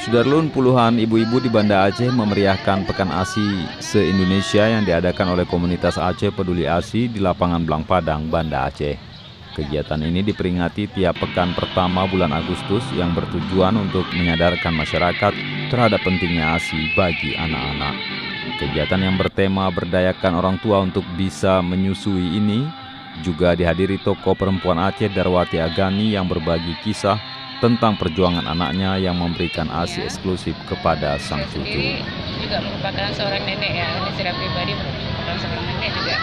Sudarlun puluhan ibu-ibu di Banda Aceh memeriahkan Pekan ASI se-Indonesia yang diadakan oleh komunitas Aceh Peduli ASI di lapangan Blang Padang, Banda Aceh. Kegiatan ini diperingati tiap pekan pertama bulan Agustus yang bertujuan untuk menyadarkan masyarakat terhadap pentingnya ASI bagi anak-anak. Kegiatan yang bertema berdayakan orang tua untuk bisa menyusui ini juga dihadiri tokoh perempuan Aceh Darwati Agani yang berbagi kisah tentang perjuangan anaknya yang memberikan ASI eksklusif kepada sang cucu. juga merupakan seorang nenek ya, ini secara pribadi merupakan seorang nenek juga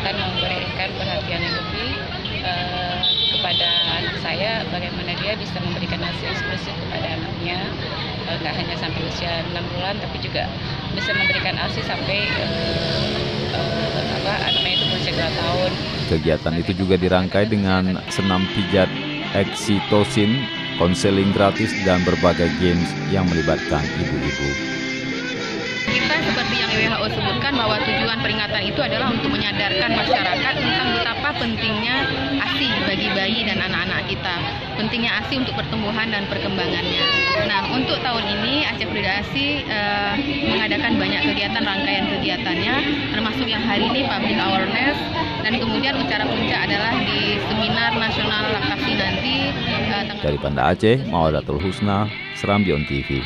akan memberikan perhatian yang lebih uh, kepada anak saya, bagaimana dia bisa memberikan ASI eksklusif kepada anaknya, uh, nggak hanya sampai usia 6 bulan, tapi juga bisa memberikan ASI sampai uh, uh, apa anaknya itu berusia 2 tahun. Kegiatan itu juga dirangkai dengan senam pijat eksitosin konseling gratis, dan berbagai games yang melibatkan ibu-ibu. Kita seperti yang WHO sebutkan bahwa tujuan peringatan itu adalah untuk menyadarkan masyarakat tentang betapa pentingnya ASI bagi bayi dan anak-anak kita. Pentingnya ASI untuk pertumbuhan dan perkembangannya. Nah, untuk tahun ini Aceh Frida ASI uh, mengadakan banyak kegiatan rangkaian kegiatannya termasuk yang hari ini public awareness dan kemudian acara puncak adalah di seminar nasional laktasi dari Banda Aceh, Mawadatul Husna, Serambion TV.